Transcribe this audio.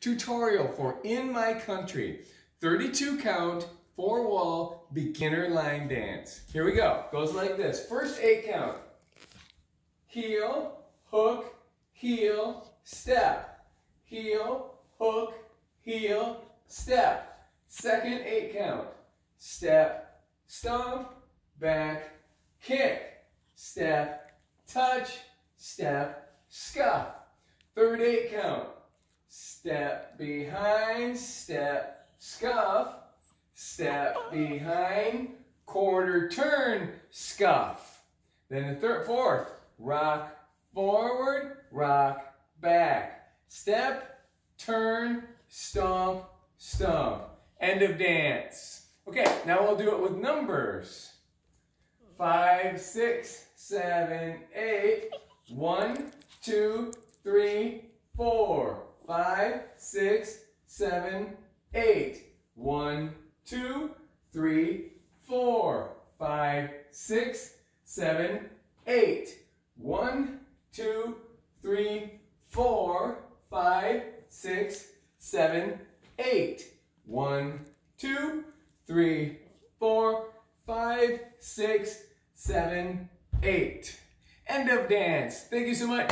tutorial for In My Country. 32 count, four wall, beginner line dance. Here we go. Goes like this. First eight count. Heel, hook, heel, step. Heel, hook, heel, step. Second eight count. Step, stomp, back, kick, step, touch, step, scuff. Third eight count. Step behind, step, scuff, step behind, quarter turn, scuff. Then the third, fourth, rock forward, rock back. Step, turn, stomp, stomp. End of dance. Okay, now we'll do it with numbers. Five, six, seven, eight. One, two, three, five, six, seven, eight. One, two, three, four, five, six, seven, eight. One, two, three, four, five, six, seven, eight. One, two, three, four, five, six, seven, eight. End of dance. Thank you so much.